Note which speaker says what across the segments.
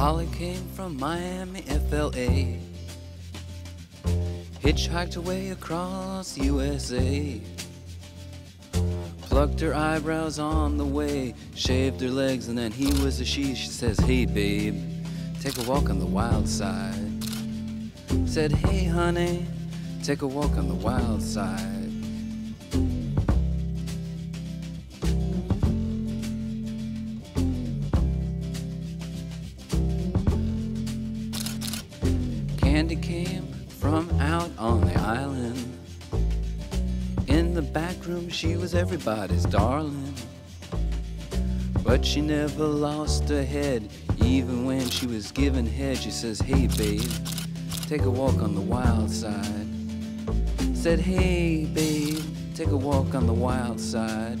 Speaker 1: Holly came from Miami, FLA. Hitchhiked away across USA. Plucked her eyebrows on the way, shaved her legs, and then he was a she. She says, Hey, babe, take a walk on the wild side. Said, Hey, honey, take a walk on the wild side. Candy came from out on the island. In the back room, she was everybody's darling. But she never lost her head, even when she was given head. She says, Hey, babe, take a walk on the wild side. Said, Hey, babe, take a walk on the wild side.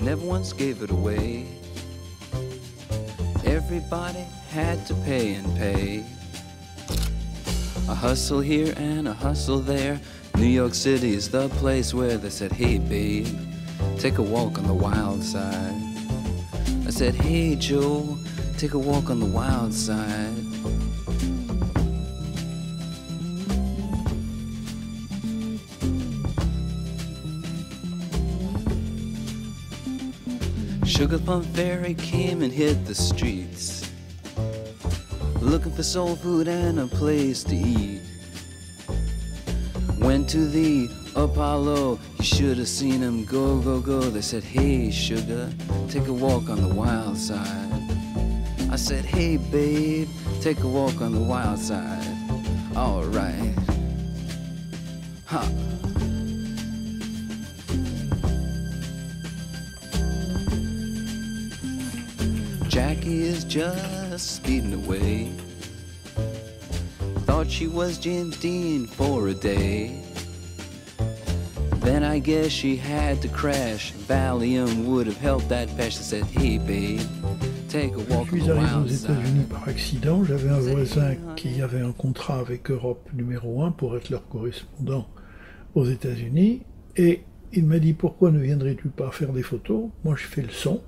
Speaker 1: never once gave it away. Everybody had to pay and pay. A hustle here and a hustle there. New York City is the place where they said, Hey, babe, take a walk on the wild side. I said, Hey, Joe, take a walk on the wild side. Sugar Plum Fairy came and hit the streets, looking for soul food and a place to eat. Went to the Apollo, you should have seen him go, go, go. They said, Hey, sugar, take a walk on the wild side. I said, Hey, babe, take a walk on the wild side. Alright. Ha. Jackie is just speeding away. Thought she was James Dean for a day. Then I guess she had to crash. Valium would have helped that patch. I said, Hey babe, take a
Speaker 2: Je
Speaker 1: walk on
Speaker 2: suis arrivé aux États-Unis par accident. J'avais un voisin qui avait un contrat avec Europe numéro 1 pour être leur correspondant aux États-Unis. Et il m'a dit Pourquoi ne viendrais-tu pas faire des photos? Moi, je fais le son.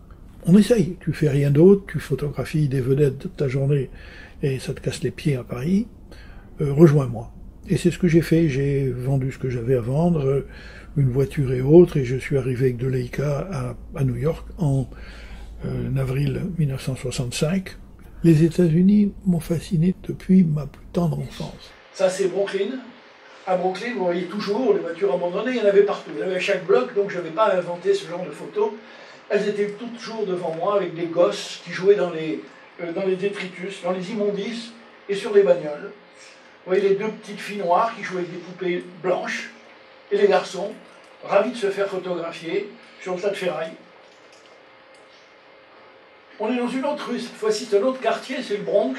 Speaker 2: On essaye. Tu fais rien d'autre. Tu photographies des vedettes de ta journée et ça te casse les pieds à Paris. Euh, Rejoins-moi. Et c'est ce que j'ai fait. J'ai vendu ce que j'avais à vendre, euh, une voiture et autres, et je suis arrivé avec de Leica à, New York en euh, avril 1965. Les États-Unis m'ont fasciné depuis ma plus tendre enfance.
Speaker 3: Ça, c'est Brooklyn. À Brooklyn, vous voyez toujours les voitures abandonnées, il y en avait partout. Il y en avait à chaque bloc, donc je n'avais pas inventé ce genre de photos. Elles étaient toujours devant moi avec des gosses qui jouaient dans les, euh, dans les détritus, dans les immondices et sur les bagnoles. Vous voyez les deux petites filles noires qui jouaient avec des poupées blanches et les garçons, ravis de se faire photographier sur le tas de ferraille. On est dans une autre rue, cette fois-ci c'est un autre quartier, c'est le Bronx,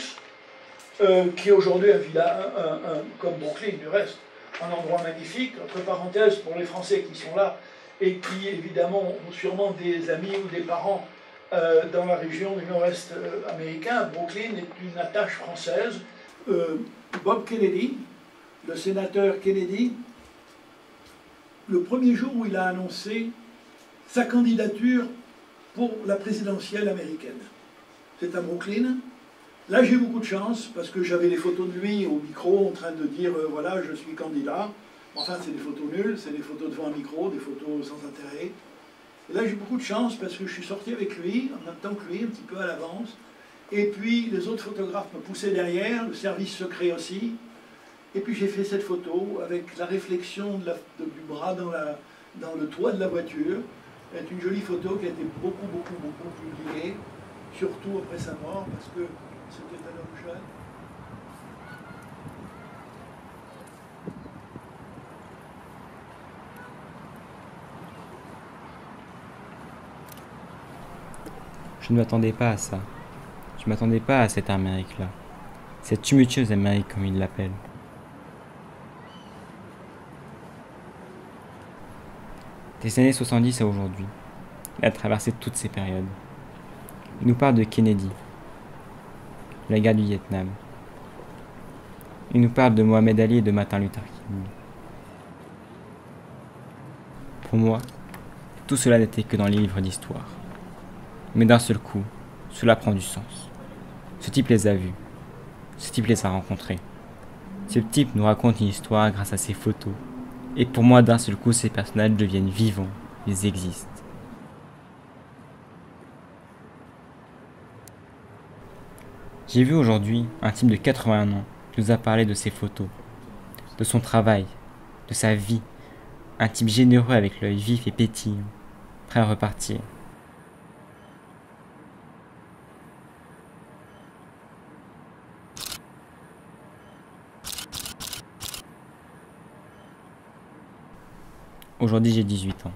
Speaker 3: euh, qui est aujourd'hui un villa, un- un- un- comme Brooklyn du reste, un endroit magnifique. Entre parenthèses, pour les Français qui sont là et qui évidemment ont sûrement des amis ou des parents euh, dans la région du nord-est euh, américain, Brooklyn est une attache française. Euh, Bob Kennedy, le sénateur Kennedy, le premier jour où il a annoncé sa candidature pour la présidentielle américaine. C'est à Brooklyn. Là, j'ai beaucoup de chance parce que j'avais des photos de lui au micro en train de dire voilà, je suis candidat. Enfin, c'est des photos nulles, c'est des photos devant un micro, des photos sans intérêt. Et là, j'ai eu beaucoup de chance parce que je suis sorti avec lui, en même temps que lui, un petit peu à l'avance. Et puis, les autres photographes me poussaient derrière, le service secret aussi. Et puis, j'ai fait cette photo avec la réflexion du bras dans le toit de la voiture. C'est une jolie photo qui a été beaucoup, beaucoup, beaucoup publiée, surtout après sa mort, parce que c'était un homme jeune.
Speaker 4: Je ne m'attendais pas à ça. Je ne m'attendais pas à cette Amérique-là. cette tumultueuse Amérique comme il l'appelle. Des années 70 à aujourd'hui, il a traversé toutes ces périodes. Il nous parle de Kennedy, la guerre du Vietnam. Il nous parle de Mohamed Ali et de Martin Luther King. Pour moi, tout cela n'était que dans les livres d'histoire. Mais d'un seul coup, cela prend du sens. Ce type les a vus. Ce type les a rencontrés. Ce type nous raconte une histoire grâce à ses photos. Et pour moi, d'un seul coup, ces personnages deviennent vivants. Ils existent. J'ai vu aujourd'hui un type de 81 ans qui nous a parlé de ses photos, de son travail, de sa vie. Un type généreux avec l'œil vif et pétillant, prêt à repartir. Aujourd'hui j'ai 18 ans.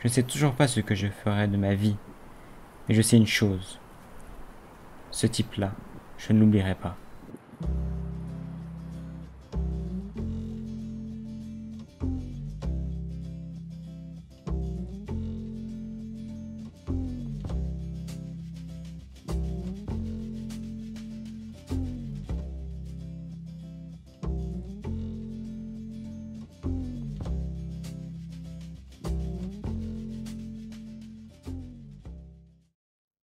Speaker 4: Je ne sais toujours pas ce que je ferai de ma vie, mais je sais une chose. Ce type-là, je ne l'oublierai pas.